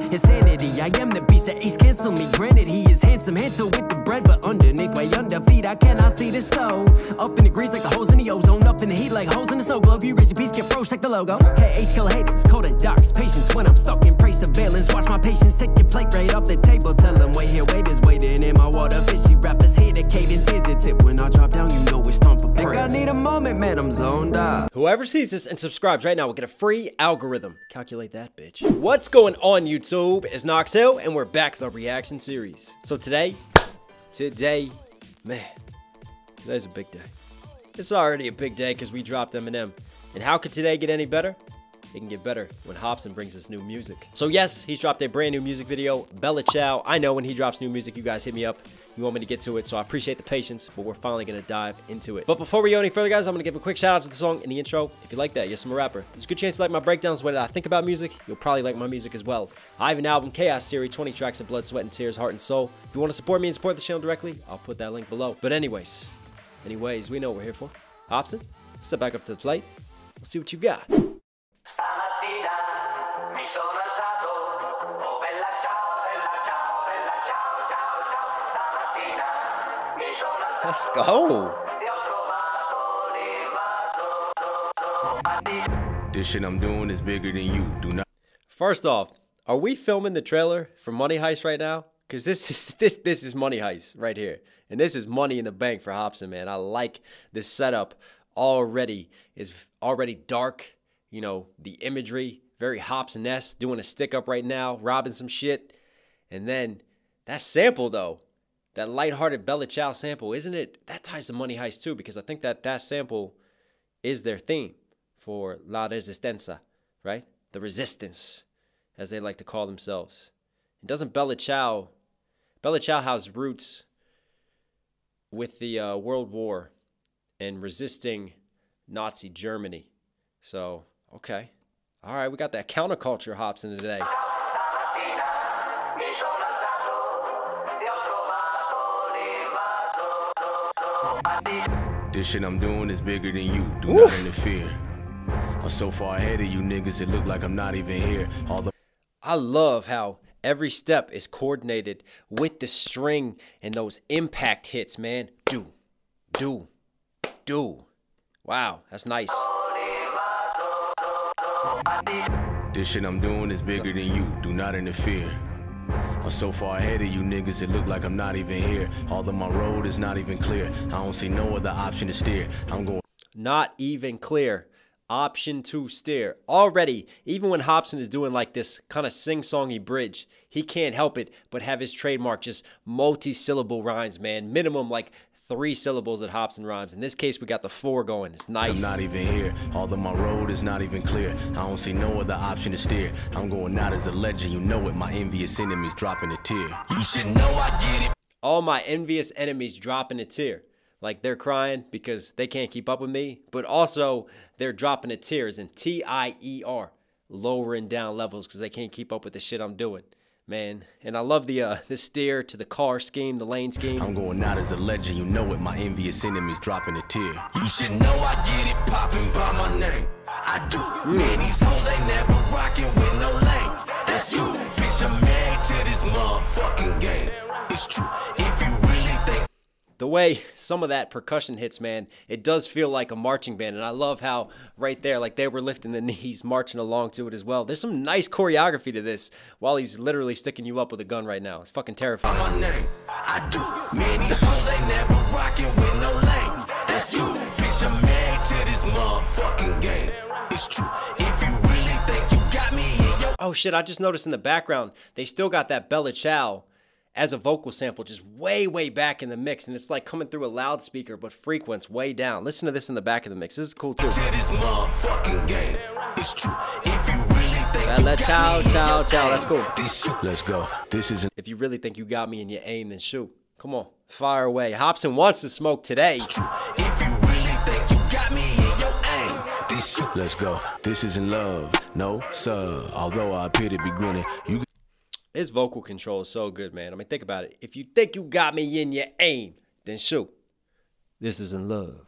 Insanity, I am the beast that ace cancel me. Granted, he is handsome, handsome with the bread, but underneath, way under feet, I cannot see the soul. Up in the grease like the holes in the ozone, up in the heat like holes in the snow globe. You reach the piece, get froze, check the logo. KH kill haters, cold and darks, patience when I'm stuck in praise surveillance. Watch my patience take your plate right off the table. Tell them, wait here, waiters waiting in my water. Fishy rappers hate the cadence, is a tip. When I drop down, you know it's time for praise. Think I need a moment, man, I'm zoned out. Whoever sees this and subscribes right now will get a free algorithm. Calculate that, bitch. What's going on, YouTube? It's Knox Hill, and we're back with our reaction series. So today, today, man, today's a big day. It's already a big day because we dropped Eminem. And how could today get any better? It can get better when Hopsin brings us new music. So yes, he's dropped a brand new music video, Bella Ciao. I know when he drops new music, you guys hit me up. You want me to get to it, so I appreciate the patience, but we're finally gonna dive into it. But before we go any further, guys, I'm gonna give a quick shout out to the song in the intro. If you like that, yes, I'm a rapper. There's a good chance you like my breakdowns, what I think about music, you'll probably like my music as well. I have an album, Chaos Theory, 20 tracks of blood, sweat, and tears, heart, and soul. If you want to support me and support the channel directly, I'll put that link below. But anyways, anyways, we know what we're here for. Hopsin, step back up to the plate. Let's see what you got. Stamattina mi sono alzato, oh bella ciao, bella ciao, bella ciao, ciao, ciao. Stamattina mi sono alzato Let's go. ho trovato l'invaso. This shit I'm doing is bigger than you. Do not First off, are we filming the trailer for Money Heist right now? Cause this is this this is Money Heist right here, and this is money in the bank for Hopsin, man. I like this setup already. is already dark. You know the imagery, very Hopsin-esque. Doing a stick up right now, robbing some shit, and then that sample though, that lighthearted Bella Ciao sample, isn't it? That ties to Money Heist too, because I think that that sample is their theme for La Resistencia, right? The resistance, as they like to call themselves. And doesn't Bella Ciao, Bella Ciao has roots with the uh, World War and resisting Nazi Germany. So, okay. All right, we got that counterculture Hopsin today. Stamattina mi sono alzato ho trovato l'invaso. This shit I'm doing is bigger than you. Do not interfere. I'm so far ahead of you niggas, it look like I'm not even here. All the I love how every step is coordinated with the string and those impact hits, man. Do, do, do. Wow, that's nice. This shit I'm doing is bigger than you. Do not interfere. I'm so far ahead of you niggas, it look like I'm not even here. Although my road is not even clear. I don't see no other option to steer. I'm going Not even clear. Option to steer. Already, even when Hopsin is doing like this kind of sing songy bridge, he can't help it but have his trademark just multi syllable rhymes, man. Minimum like three syllables at and rhymes. In this case, we got the four going. It's nice. I'm not even here. Although my road is not even clear. I don't see no other option to steer. I'm going out as a legend, you know it. My envious enemies dropping a tear. You should know I get it. all my envious enemies dropping a tear. Like they're crying because they can't keep up with me, but also they're dropping a tear as in T I E R, lowering down levels because they can't keep up with the shit I'm doing, man. And I love the uh the steer to the car scheme, the lane scheme. I'm going out as a legend, you know it. My envious enemies dropping a tear. You should know I get it poppin' by my name. I do. Man, these the way some of that percussion hits, man, it does feel like a marching band. And I love how right there, like they were lifting the knees, marching along to it as well. There's some nice choreography to this while he's literally sticking you up with a gun right now. It's fucking terrifying. my name, I do. Man, these hoes never rockin' with no lanes. That's you. Bitch, I'm married to this motherfucking game. It's true. If you really think you got me in your Oh shit, I just noticed in the background, they still got that Bella Ciao as a vocal sample just way, way back in the mix. And it's like coming through a loudspeaker, but frequency way down. Listen to this in the back of the mix. This is cool too. to this motherfucking game. It's true. If you really think Bella you uh, got ciao, me in ciao, your ciao. aim, That's cool. Let's go. This isn't If you really think you got me in your aim, then shoot. Come on, fire away. Hopsin wants to smoke today. If you really think you got me in your aim, this shit Let's go. This isn't love. No, sir. Although I appear to be grinning, you His vocal control is so good, man. I mean, think about it. If you think you got me in your aim, then shoot. This isn't love.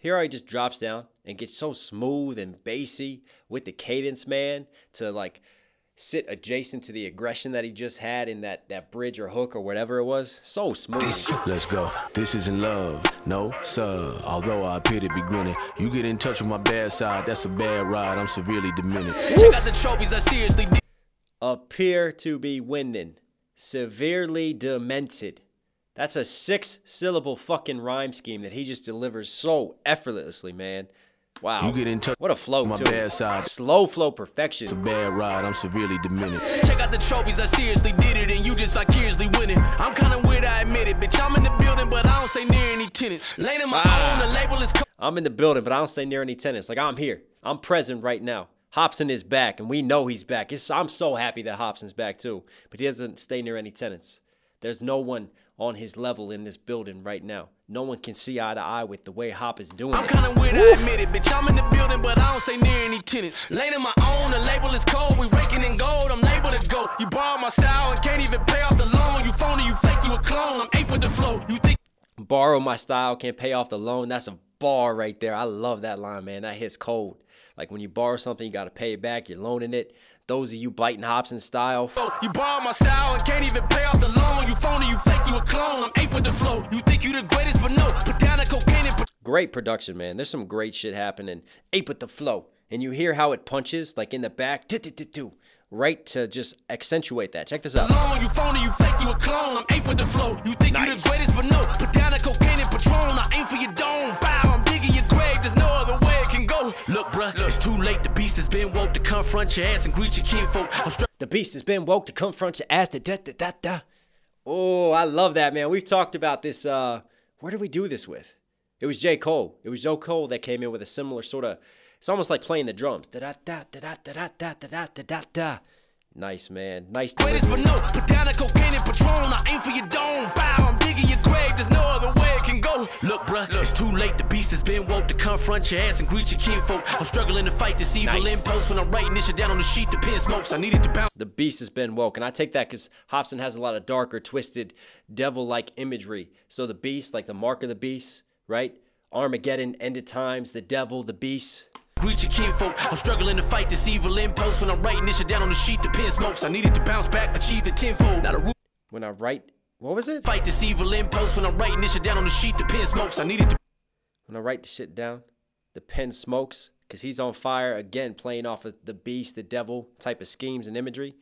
Here he just drops down and gets so smooth and bassy with the cadence, man, to like sit adjacent to the aggression that he just had in that, that bridge or hook or whatever it was. So smooth. Let's go. This isn't love. No, sir. Although I appear to be grinning. You get in touch with my bad side, that's a bad ride. I'm severely diminished. Check out the trophies I seriously. Appear to be winning. Severely demented. That's a six syllable fucking rhyme scheme that he just delivers so effortlessly, man. Wow. You get in touch What a flow, with too. my bad side. Slow flow perfection. It's a bad ride. I'm severely diminished. Check out the trophies I seriously did it, and you just like vicariously winning. I'm kinda weird, I admit it. Bitch, I'm in the building, but I don't stay near any tenants. Lane in my Ah. own, the label is I'm in the building, but I don't stay near any tenants. Like I'm here. I'm present right now. Hopsin is back, and we know he's back. It's, I'm so happy that Hopsin's back too, but he doesn't stay near any tenants. There's no one on his level in this building right now. No one can see eye to eye with the way Hop is doing I'm kinda weird, I admit it. Bitch, I'm in the building, but I don't stay near any tenants. Laying in my own, the label is cold. We raking in gold, I'm labeled a goat. You borrow my style and can't even pay off the loan. You phony, you fake, you a clone. I'm ape with the flow. You think Borrow my style, can't pay off the loan. That's a bar right there. I love that line, man. That hits cold. Like when you borrow something, you got to pay it back. You're loaning it. Those of you biting Hopsin style, you borrow my style and can't even pay off the loan. You phony, you fake, you a clone. I'm ape with the flow. You think you the greatest, but no. Put down the cocaine and great production, man. There's some great shit happening. Ape with the flow. And you hear how it punches, like in the back, right to just accentuate that. Check this out. loan. You phony, you fake, you a clone. I'm ape with the flow. You think you the greatest, but no. Put down the cocaine and Patron. I aim for your dome. Bow, digging your grave. There's no other way it can go. Look, bruh, it's too late. The beast has been woke to confront your ass and greet your kinfolk. The beast has been woke to confront your ass. Da, da, da, da, da. Oh, I love that, man. We've talked about this. Uh, where did we do this with? It was J. Cole. It was J. Cole that came in with a similar sort of. It's almost like playing the drums. Da da da da da da da da da da da da. Nice, man. Nice. But delivery. no. Put down the cocaine and Patron. I aim for your dome. Bow, digging your grave. There's no other way it can go. Look, bruh, it's too late. The beast has been woke to confront your ass and greet your kinfolk. I'm struggling to fight this evil Nice. impulse when I'm writing this shit down on the sheet. The pen smokes. I needed to bounce. The beast has been woke. And I take that because Hopsin has a lot of darker, twisted, devil like imagery. So the beast, like the mark of the beast, right? Armageddon, end of times, the devil, the beast. Greet your kinfolk. I'm struggling to fight this evil impulse when I'm writing this shit down on the sheet. The pen smokes. I needed to bounce back, achieve the tenfold. Not a root. When I write, what was it? Fight this evil impulse when I'm writing this shit down on the sheet. The pen smokes. I needed to. When I write the shit down, the pen smokes because he's on fire again, playing off of the beast, the devil type of schemes and imagery.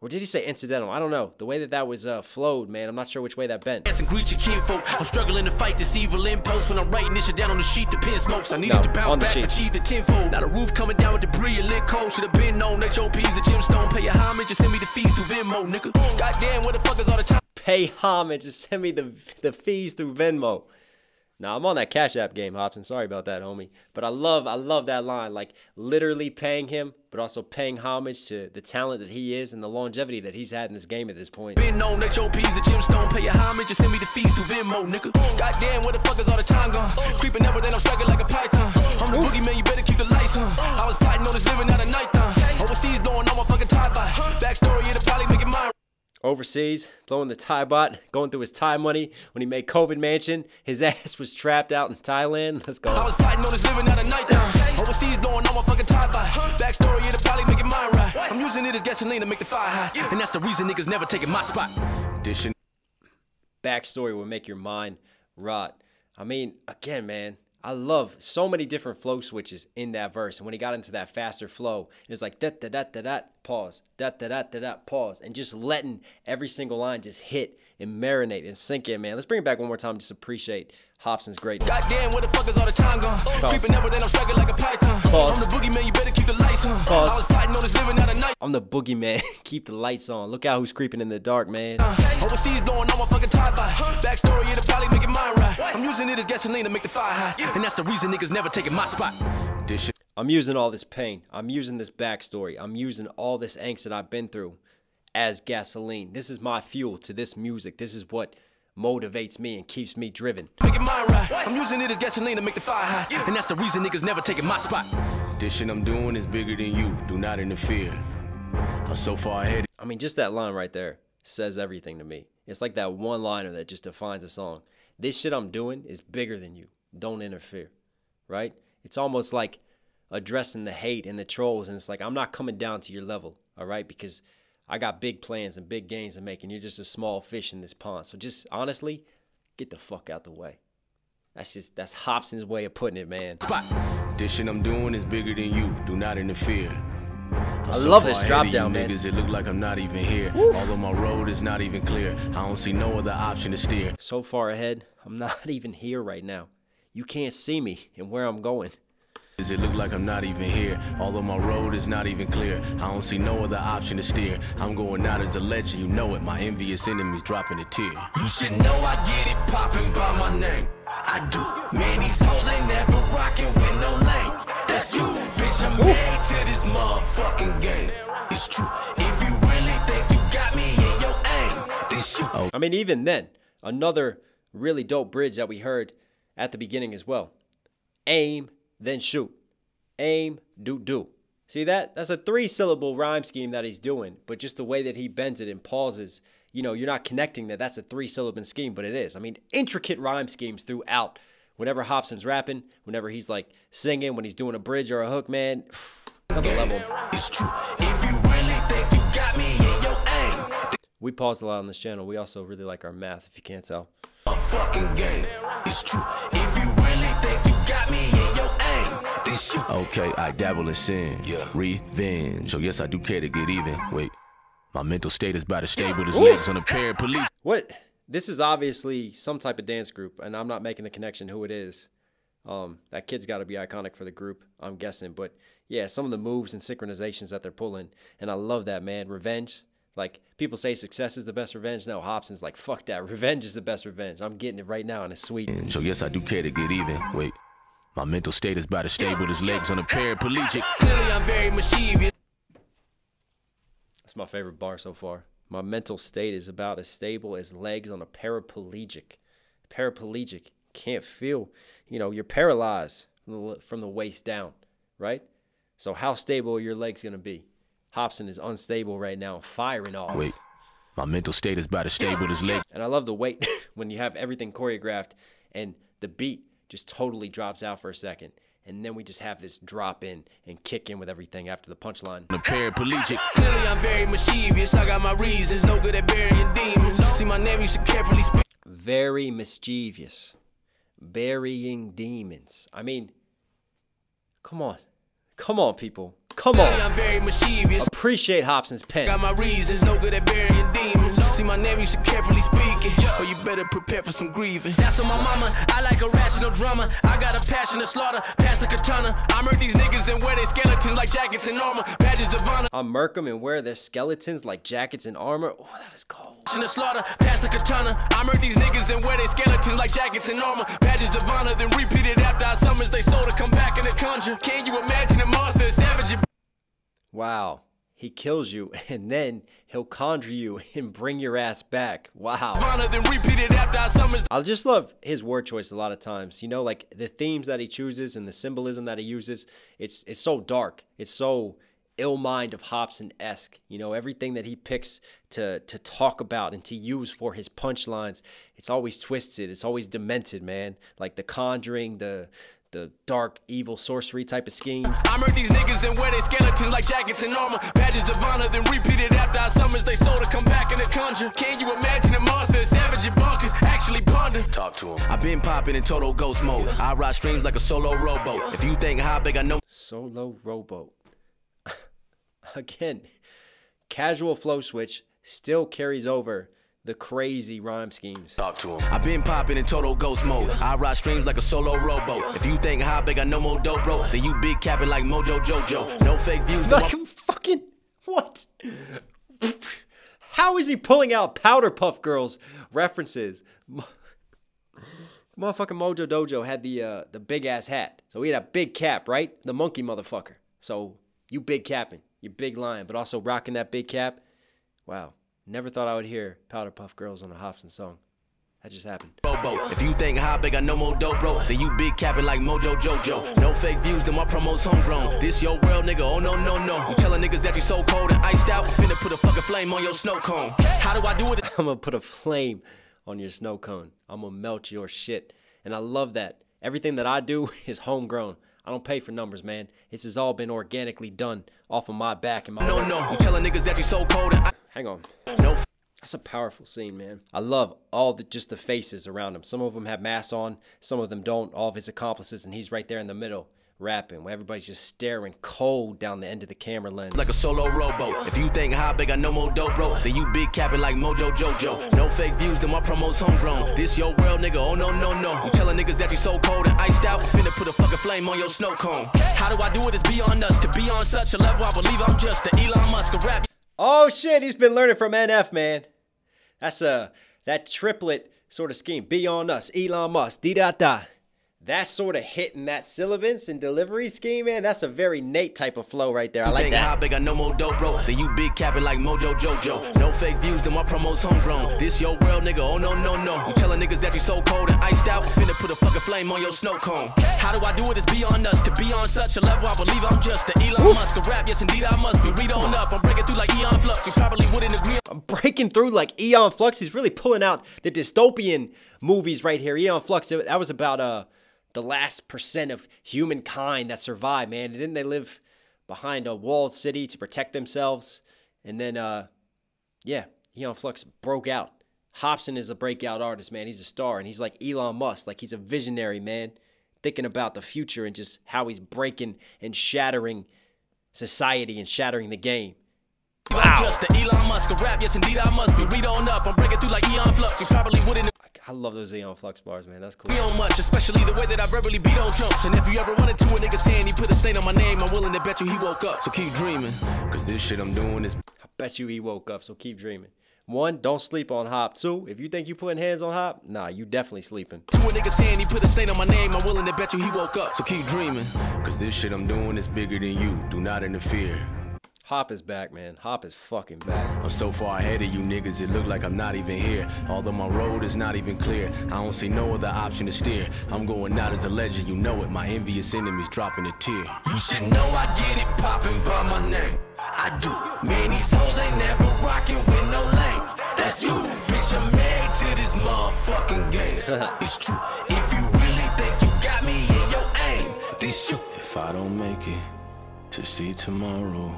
Or did he say incidental? I don't know. The way that that was uh, flowed, man, I'm not sure which way that bent. ass and greet your kinfolk. I'm struggling to fight this evil impulse when I'm writing this shit down on the sheet. The pen smokes. I needed No, to bounce back, sheet. achieve the tenfold. Now the roof coming down with debris, a lit cold. Should have been known that your P's a gemstone. Pay your homage and send me the fees through Venmo, nigga. Goddamn, what the fuck is all the time? Pay homage and send me the the fees through Venmo. Now I'm on that Cash App game, Hopsin. Sorry about that, homie. But I love I love that line, like literally paying him, but also paying homage to the talent that he is and the longevity that he's had in this game at this point. Been known that your gemstone. Pay your homage and send me the fees Venmo, nigga. Goddamn, what the fuck is all the time gone? Creeping then I'm like a python. I'm the you better keep the lights on. I was plotting on this living out of night time. Overseas doing all my fucking tie by. Backstory, it'll probably make it mine. Overseas, blowing the Thai baht, going through his Thai money. When he made COVID Mansion, his ass was trapped out in Thailand. Let's I go. was on this living out of night time. Overseas doing all my fucking tie by. Backstory, it'll probably make it mine right. I'm using it as gasoline to make the fire hot. And that's the reason niggas never taking my spot. Dishing Backstory will make your mind rot. I mean, again, man, I love so many different flow switches in that verse. And when he got into that faster flow, it was like da da da da da pause, da da da da da pause, and just letting every single line just hit and marinate and sink in, man. Let's bring it back one more time. Just appreciate Hopsin's greatness. Goddamn, where the fuck is all the time gone? Creeping up, then I'm striking like a python. Pause. I'm the boogeyman, you better keep the lights on. Pause. I was plotting on this living out of night. I'm the boogeyman. Keep the lights on. Look out who's creeping in the dark, man. Uh, overseas doing all my fucking tie by. Backstory, it'll probably make it mine right. I'm using it as gasoline to make the fire hot. And that's the reason niggas never taking my spot. dishing I'm using all this pain. I'm using this backstory. I'm using all this angst that I've been through as gasoline. This is my fuel to this music. This is what motivates me and keeps me driven. Make it mine right. I'm using it as gasoline to make the fire hot. And that's the reason niggas never taking my spot. This shit I'm doing is bigger than you. Do not interfere. I'm so far ahead. I mean, just that line right there says everything to me. It's like that one liner that just defines a song. This shit I'm doing is bigger than you. Don't interfere. Right? It's almost like addressing the hate and the trolls. And it's like, I'm not coming down to your level. all right? Because I got big plans and big gains to make, and you're just a small fish in this pond. So just honestly, get the fuck out the way. That's just that's Hopsin's way of putting it, man. Spot. This shit I'm doing is bigger than you. Do not interfere. I love this drop down, man. Niggas, it look like I'm not even here. Although my road is not even clear. I don't see no other option to steer. So far ahead, I'm not even here right now. You can't see me and where I'm going. Does it look like I'm not even here? Although my road is not even clear. I don't see no other option to steer. I'm going out as a legend, you know it. My envious enemies dropping a tear. You should know I get it poppin' by my name. I do. Man, these hoes ain't never rockin' with no lane. That's you, bitch. I'm made to this motherfucking game. It's true. If you really think you got me in your aim, then shoot. Oh. I mean, even then, another really dope bridge that we heard at the beginning as well. Aim, then shoot. Aim, do, do. See that? That's a three syllable rhyme scheme that he's doing, but just the way that he bends it and pauses, you know, you're not connecting that that's a three syllable scheme, but it is. I mean, intricate rhyme schemes throughout. Whenever Hopsin's rapping, whenever he's like singing, when he's doing a bridge or a hook, man, another level. It's true. If you really think you got me in your aim, We paused a lot on this channel. We also really like our math, if you can't tell. Okay, I dabble in sin. Yeah. Revenge. So yes, I do care to get even. Wait. My mental state is about to as stable as legs on a pair of police. What? This is obviously some type of dance group, and I'm not making the connection who it is. Um, that kid's got to be iconic for the group, I'm guessing. But yeah, some of the moves and synchronizations that they're pulling, and I love that man. Revenge, like people say, success is the best revenge. No, Hopsin's like, fuck that. Revenge is the best revenge. I'm getting it right now, and it's sweet. So yes, I do care to get even. Wait. My mental state is about as stable as legs on a paraplegic. Clearly, I'm very mischievous. That's my favorite bar so far. My mental state is about as stable as legs on a paraplegic. Paraplegic can't feel, you know, you're paralyzed from the, from the waist down, right? So how stable are your legs gonna be? Hopsin is unstable right now, firing off. Wait. My mental state is about as stable as legs. And I love the weight when you have everything choreographed and the beat just totally drops out for a second. And then we just have this drop in and kick in with everything after the punchline. A paraplegic. Clearly, I'm very mischievous. I got my reasons. No good at burying demons. See my name, you should carefully speak. very mischievous, burying demons. I mean, come on, come on, people, come on. I'm very mischievous. Appreciate Hopsin's pen. Got my reasons, no good at burying demons. See my name, you should carefully speak it. Better prepare for some grieving. That's on my mama, I like a rational drama. I got a passion to slaughter, pass the katana. I murder these niggas and wear their skeletons like jackets and armor. Badges of honor. I'll murk 'em and wear their skeletons like jackets and armor. Oh, that is cold. Passion to slaughter, pass the katana. I murder these niggas and wear their skeletons like jackets and armor. Badges of honor, then repeat it after I summons they soul to come back in the conjure. Can you imagine a monster, a savage, Wow. He kills you and then he'll conjure you and bring your ass back. Wow. honor, then repeat it after I I just love his word choice a lot of times. You know, like the themes that he chooses and the symbolism that he uses. It's it's so dark. It's so ill mind of Hopsin esque. You know, everything that he picks to to talk about and to use for his punchlines, it's always twisted. It's always demented, man. Like the conjuring, the the dark evil sorcery type of schemes. I murder these niggas and wear their skeletons like jackets and armor. Badges of honor, then repeat it after I summons they sold to come back in the conjure. Can you imagine a monster, savage, and bonkers? Actually ponder. Talk to him. I've been popping in total ghost mode. I ride streams like a solo rowboat. If you think how big I know Solo rowboat. Again, casual flow switch still carries over the crazy rhyme schemes. Talk to him. I've been popping in total ghost mode. I ride streams like a solo rowboat. If you think how big I know more dope, bro, then you big capping like Mojo Jojo. No fake views. no Like fucking what? How is he pulling out Powder Puff Girls references? Mo- Motherfucking Mojo Dojo had the uh, the big ass hat, so he had a big cap, right? The monkey motherfucker. So you big capping, you big lion, but also rocking that big cap. Wow, never thought I would hear Powder Puff Girls on a Hopsin song. That just happened. rowboat. If you think how big I know more dope, bro, then you big capping like Mojo Jojo. No fake views, then my promos homegrown. This your world, nigga. Oh no, no, no. You telling niggas that you so cold and iced out. I'm finna put a fucking flame on your snow cone. How do I do it? I'm gonna put a flame on your snow cone. I'm gonna melt your shit. And I love that. Everything that I do is homegrown. I don't pay for numbers, man. This has all been organically done off of my back and my. No, no, you telling niggas that you so cold and I Hang on. no That's a powerful scene, man. I love all the just the faces around him. Some of them have masks on, some of them don't. All of his accomplices, and he's right there in the middle rapping, where everybody's just staring cold down the end of the camera lens. like a solo rowboat. If you think how big I know more dope, bro, then you big capping like Mojo Jojo. No fake views, then my promos homegrown. This your world, nigga. Oh no, no, no. You telling niggas that you so cold and iced out, finna put a fucking flame on your snow cone. How do I do it? It's beyond us. To be on such a level, I believe I'm just the Elon Musk of rap. Oh shit, he's been learning from NF, man. That's a that triplet sort of scheme. Be on us, Elon Musk, D dot dot. That sort of hitting that syllabus and delivery scheme, man. That's a very Nate type of flow right there. I like think how that. big I know more dope, bro. Then you big capping like Mojo Jojo. No fake views, then my promos homegrown. This your world, nigga. Oh no, no, no. You telling niggas that you so cold and iced out, finna put a fucking flame on your snow cone. How do I do it? It's beyond us. To be on such a level, I believe I'm just the Elon Musk of rap. Yes, indeed, I must be. Read on up. I'm breaking through like Aeon Flux. You probably wouldn't agree. I'm breaking through like Aeon Flux. He's really pulling out the dystopian movies right here. Aeon Flux, that was about uh the last percent of humankind that survived, man. And then they live behind a walled city to protect themselves. And then uh yeah, Aeon Flux broke out. Hobson is a breakout artist, man. He's a star, and he's like Elon Musk, like he's a visionary, man, thinking about the future and just how he's breaking and shattering society and shattering the game. I'm just the Elon Musk of rap. Yes, indeed, I must be. Read on up. I'm breaking through like Flux. Probably wouldn't I love those Aeon Flux bars, man. That's cool. agree on much, especially the way that I verbally beat on chumps. And if you ever wanted to a nigga's hand, he put a stain on my name. I'm willing to bet you he woke up. So keep dreaming. Cause this shit I'm doing is I bet you he woke up, so keep dreaming. One, don't sleep on Hop. Two, if you think you putting hands on Hop, nah, you definitely sleeping. To a nigga's hand, he put a stain on my name. I'm willing to bet you he woke up. So keep dreaming. Cause this shit I'm doing is bigger than you. Do not interfere. Hop is back, man. Hop is fucking back. I'm so far ahead of you niggas, it look like I'm not even here. Although my road is not even clear, I don't see no other option to steer. I'm going out as a legend, you know it. My envious enemies dropping a tear. You should know I get it popping by my name. I do. Man, these hoes ain't never rockin' with no lane. That's you. Bitch, I'm married to this motherfucking game. it's true. If you really think you got me in your aim, then shoot. If I don't make it to see tomorrow,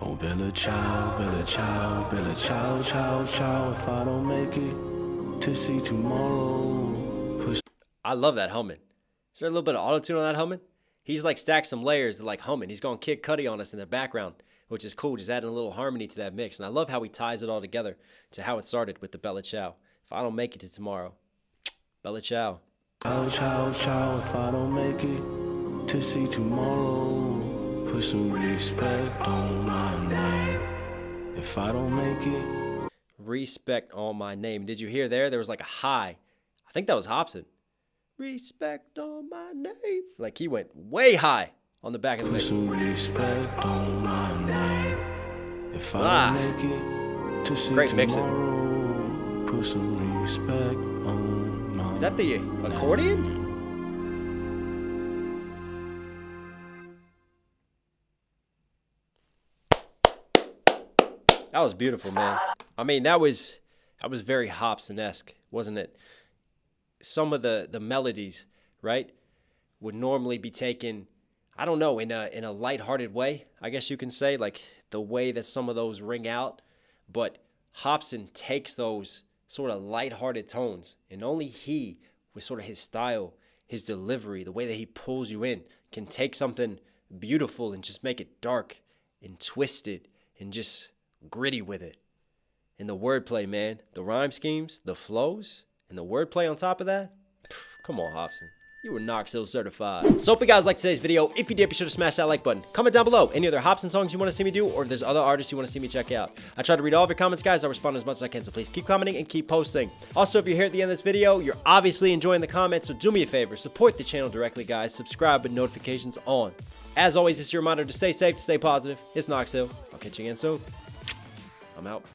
oh Bella Ciao, Bella Ciao, Bella Ciao, Ciao, Ciao. If I don't make it to see tomorrow, push. I love that humming. Is there a little bit of autotune on that humming? He's like stacked some layers, of like humming. He's going Kid Cudi on us in the background, which is cool. Just adding a little harmony to that mix. And I love how he ties it all together to how it started with the Bella Ciao. If I don't make it to tomorrow, Bella Ciao. Ciao, ciao, ciao. If I don't make it to see tomorrow, put some respect on my. If I don't make it, Respect on my name. Did you hear there? There was like a high. I think that was Hopsin. Respect on my name. Like he went way high on the back of the mix. respect on my name. If I Ah. don't make it to see Great mixing. put some respect on my Is that the accordion? That was beautiful, man. I mean, that was that was very Hopsin-esque, wasn't it? Some of the the melodies, right, would normally be taken, I don't know, in a in a lighthearted way, I guess you can say, like the way that some of those ring out. But Hopsin takes those sort of lighthearted tones, and only he, with sort of his style, his delivery, the way that he pulls you in, can take something beautiful and just make it dark and twisted and just gritty with it. And the wordplay, man, the rhyme schemes, the flows, and the wordplay on top of that. Come on, Hopsin. You were Knox Hill certified. So hope you guys liked today's video. If you did, be sure to smash that like button. Comment down below any other Hopsin songs you want to see me do, or if there's other artists you want to see me check out. I try to read all of your comments, guys. I respond as much as I can, so please keep commenting and keep posting. Also, if you're here at the end of this video, you're obviously enjoying the comments, so do me a favor, support the channel directly, guys. Subscribe with notifications on. As always, it's your reminder to stay safe, to stay positive. It's Knox Hill. I'll catch you again soon. I'm out.